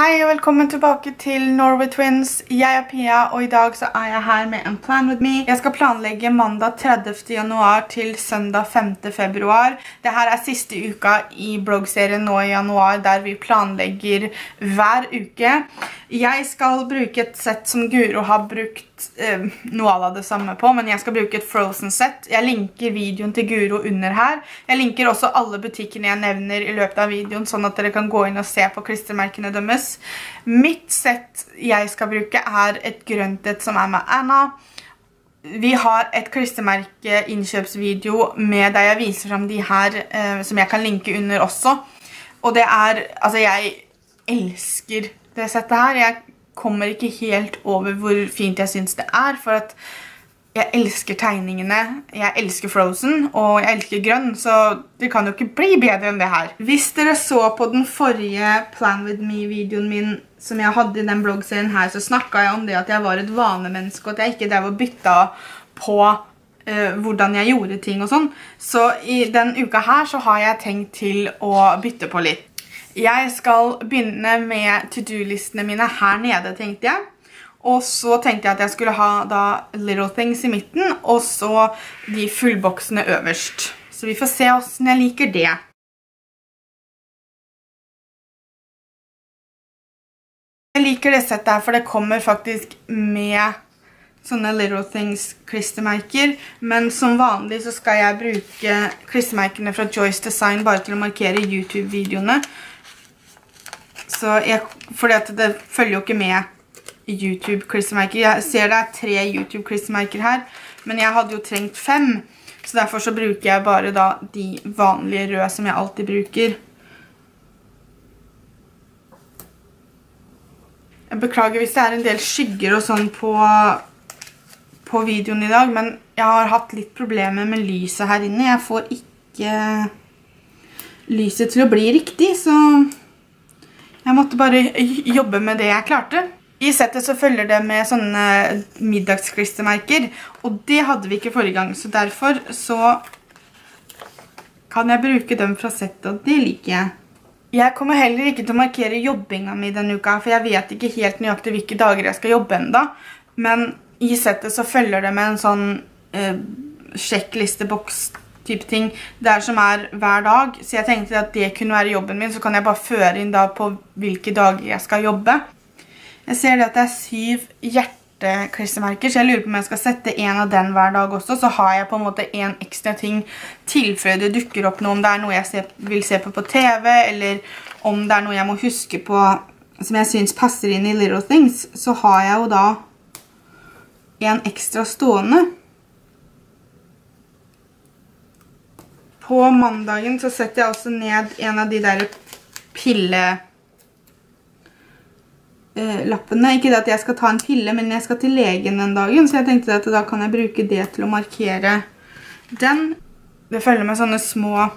Hei og velkommen tilbake til Norway Twins. Jeg er Pia, og i dag så er jeg her med en plan with me. Jeg skal planlegge mandag 30. januar til søndag 5. februar. Dette er siste uka i bloggserien nå i januar, der vi planlegger hver uke. Jeg skal bruke et sett som Guro har brukt eh, noe av det samme på, men jeg skal bruke et frozen set. Jeg linker videoen til Guro under her. Jeg linker også alle butikkene jeg nevner i løpet av videoen, sånn at dere kan gå inn og se på klistermerkene dømmes. Mitt sett jeg skal bruke er et grønt et som er med Anna. Vi har et klistermerke innkjøpsvideo med der jeg viser frem de her, eh, som jeg kan linke under også. Og det er, altså jeg elsker det settet her. Jeg kommer ikke helt over hvor fint jeg synes det er, for at jeg elsker tegningene, jeg elsker Frozen, og jeg elsker grønn, så det kan jo ikke bli bedre enn det her. Hvis dere så på den forrige Plan With Me-videoen min som jeg hadde i den bloggserien her, så snakket jeg om det at jeg var et vanemenneske, og at jeg ikke drev og bytta på uh, hvordan jeg gjorde ting og sånn. Så i den uka her så har jeg tenkt til å bytte på litt. Jeg skal begynne med to-do-listene mine her nede, tenkte jeg. Og så tenkte jeg at jeg skulle ha da Little Things i midten, og så de fullboksene øverst. Så vi får se hvordan jeg liker det. Jeg liker det settet her, for det kommer faktisk med sånne Little Things klistermerker. Men som vanlig så skal jeg bruke klistermerkene fra Joyce Design bare til å markere YouTube-videoene. Fordi at det følger jo ikke med YouTube-klistermerker. Jeg ser det er tre YouTube-klistermerker her, men jeg hadde jo trengt fem. Så derfor så bruker jeg bare da de vanlige røde som jeg alltid bruker. Jeg beklager hvis det er en del skygger og sånn på, på videoen i dag, men jeg har hatt litt problemer med lyset her inne. Jeg får ikke lyset til å bli riktig, så jeg måtte bare jobbe med det jeg klarte. I settet så følger det med sånne middagsklistermerker, og det hadde vi ikke forrige gang, så derfor så kan jeg bruke dem fra settet, og det liker jeg. Jeg kommer heller ikke til å markere jobbinga mi denne uka, for jeg vet ikke helt nøyaktig hvilke dager jeg skal jobbe enda. Men i settet så følger det med en sånn eh, sjekklisteboks type ting der som er hver dag. Så jeg tenkte at det kunne være jobben min, så kan jeg bare føre inn da på hvilke dager jeg skal jobbe. Jeg ser det at det er syv hjerteklistermerker, så jeg lurer på om jeg skal sette en av den hver dag også. Så har jeg på en måte en ekstra ting tilføye det dukker opp noe, om det er noe jeg vil se på på TV, eller om det er noe jeg må huske på som jeg synes passer inn i Little Things, så har jeg jo da en ekstra stående. på mandagen så setter jeg også ned en av de der pillelappene. Ikke det at jeg skal ta en pille, men jeg skal til legen den dagen, så jeg tenkte at da kan jeg bruke det til å markere den. Det følger med sånne små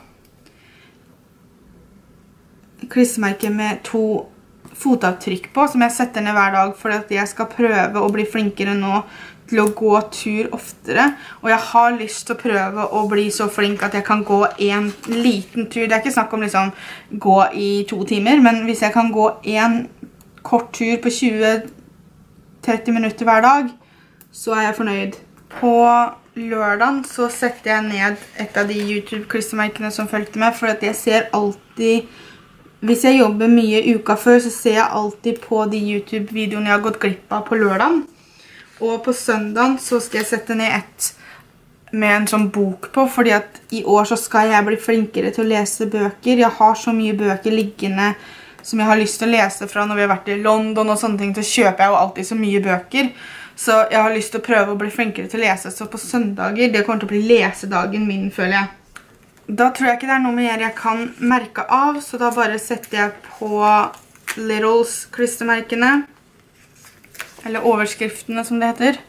klissemerker med to fotavtrykk på, som jeg setter ned hver dag for at jeg skal prøve å bli flinkere nå til å gå tur oftere. Og jeg har lyst til å prøve å bli så flink at jeg kan gå en liten tur. Det er ikke snakk om liksom gå i to timer, men hvis jeg kan gå en kort tur på 20-30 minutter hver dag, så er jeg fornøyd. På lørdagen så setter jeg ned et av de YouTube-klistermerkene som følte med, for at jeg ser alltid hvis jeg jobber mye uka før, så ser jeg alltid på de YouTube-videoene jeg har gått glipp av på lørdagen. Og på søndagen så skal jeg sette ned et med en sånn bok på, fordi at i år så skal jeg bli flinkere til å lese bøker. Jeg har så mye bøker liggende som jeg har lyst til å lese fra når vi har vært i London og sånne ting, så kjøper jeg jo alltid så mye bøker. Så jeg har lyst til å prøve å bli flinkere til å lese, så på søndager, det kommer til å bli lesedagen min, føler jeg. Da tror jeg ikke det er noe mer jeg kan merke av, så da bare setter jeg på Littles klistermerkene. Eller overskriftene, som det heter.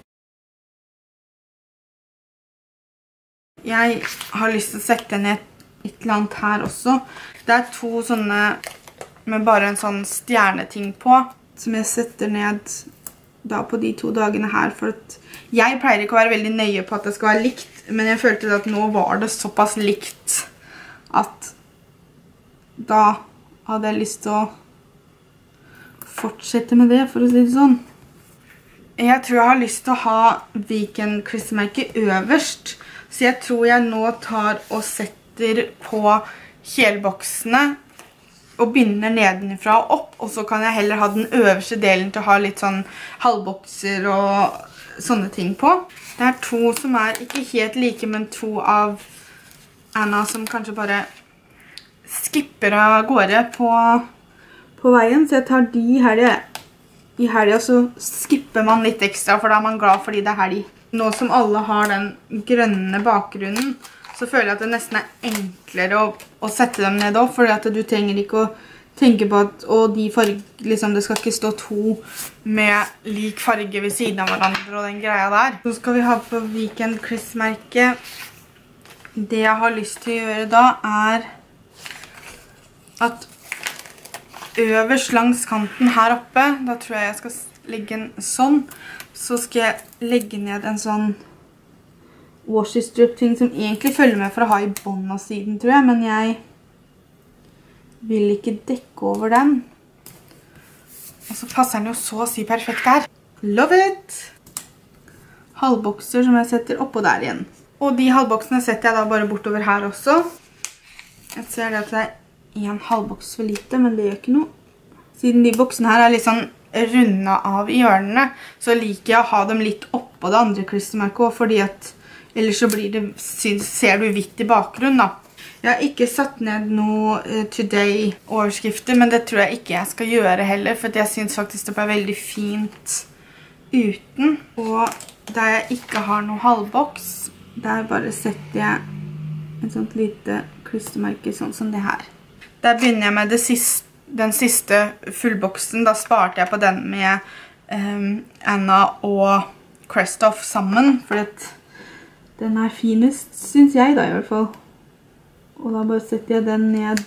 Jeg har lyst til å sette ned et eller annet her også. Det er to sånne med bare en sånn stjerneting på, som jeg setter ned da på de to dagene her, for at jeg pleier ikke å være veldig nøye på at det skal være likt, men jeg følte at nå var det såpass likt at da hadde jeg lyst til å fortsette med det, for å si det sånn. Jeg tror jeg har lyst til å ha weekend-klistremerket øverst. Så jeg tror jeg nå tar og setter på helboksene og begynner nedenfra og opp. Og så kan jeg heller ha den øverste delen til å ha litt sånn halvbokser og sånne ting på. Det er to som er ikke helt like, men to av Anna som kanskje bare skipper av gårde på, veien. Så jeg tar de her i helga, så skipper man litt ekstra, for da er man glad fordi det er helg. Nå som alle har den grønne bakgrunnen, så føler jeg at det nesten er enklere å, å sette dem ned også, fordi at du trenger ikke å tenke på at de farge, liksom, det skal ikke stå to med lik farge ved siden av hverandre og den greia der. Så skal vi ha på Weekend Chris-merket. Det jeg har lyst til å gjøre da er at øverst langs kanten her oppe, da tror jeg jeg skal legge en sånn, så skal jeg legge ned en sånn washi strip ting som egentlig følger med for å ha i bånd av siden, tror jeg, men jeg vil ikke dekke over den. Og så passer den jo så å si perfekt her. Love it! Halvbokser som jeg setter oppå der igjen. Og de halvboksene setter jeg da bare bortover her også. Jeg ser det at det er en halvboks for lite, men det gjør ikke noe. Siden de boksene her er litt sånn rundet av i hjørnene, så liker jeg å ha dem litt oppå det andre klistremerket, fordi at ellers så det, ser du hvitt i bakgrunnen da. Jeg har ikke satt ned noe uh, Today-overskrifter, men det tror jeg ikke jeg skal gjøre heller, for jeg synes faktisk det ble veldig fint uten. Og der jeg ikke har noe halvboks, der bare setter jeg en sånt lite klistremerke sånn som det her. Der begynner jeg med den siste fullboksen. Da sparte jeg på den med um, Anna og Krestoff sammen, for den er finest, synes jeg da i hvert fall. Og da bare setter jeg den ned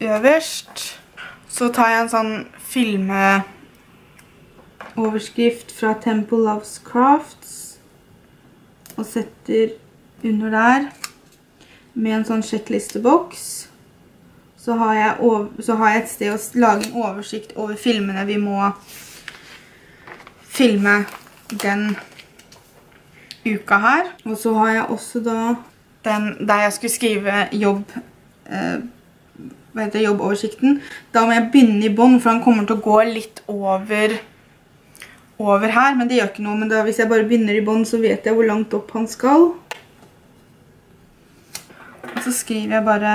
øverst. Så tar jeg en sånn filme... Overskrift fra Temple Loves Crafts og setter under der med en sånn sjekklisteboks. Så har, jeg så har jeg et sted å lage en oversikt over filmene vi må filme den uka her. Og så har jeg også da den, der jeg skulle skrive jobb, eh, hva heter jobboversikten, da må jeg begynne i bånd, for han kommer til å gå litt over, over her, men det gjør ikke noe. Men da, hvis jeg bare begynner i bånd, så vet jeg hvor langt opp han skal. Og så skriver jeg bare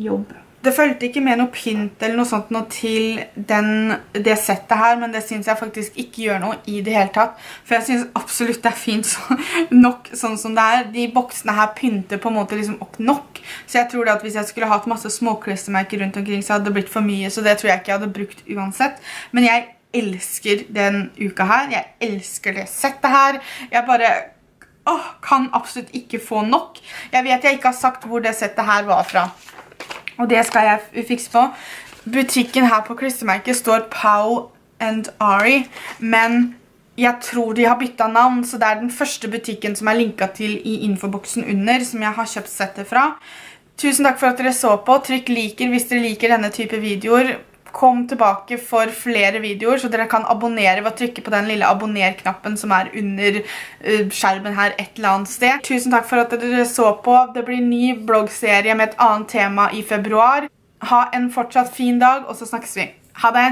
jobb. Det følte ikke med noe pynt eller noe sånt noe til den, det settet her, men det synes jeg faktisk ikke gjør noe i det hele tatt. For jeg synes absolutt det er fint så, nok sånn som det er. De boksene her pynter på en måte liksom opp nok. Så jeg tror at hvis jeg skulle hatt masse småklistermerker rundt omkring, så hadde det blitt for mye. Så det tror jeg ikke jeg hadde brukt uansett. Men jeg elsker den uka her. Jeg elsker det settet her. Jeg bare... Åh, kan absolutt ikke få nok. Jeg vet jeg ikke har sagt hvor det settet her var fra. Og det skal jeg fikse på. Butikken her på klistremerket står Pau Ari, men jeg tror de har byttet navn, så det er den første butikken som er linket til i infoboksen under, som jeg har kjøpt settet fra. Tusen takk for at dere så på. Trykk liker hvis dere liker denne type videoer kom tilbake for flere videoer, så dere kan abonnere ved å trykke på den lille abonner-knappen som er under uh, skjermen her et eller annet sted. Tusen takk for at dere så på. Det blir ny bloggserie med et annet tema i februar. Ha en fortsatt fin dag, og så snakkes vi. Ha det!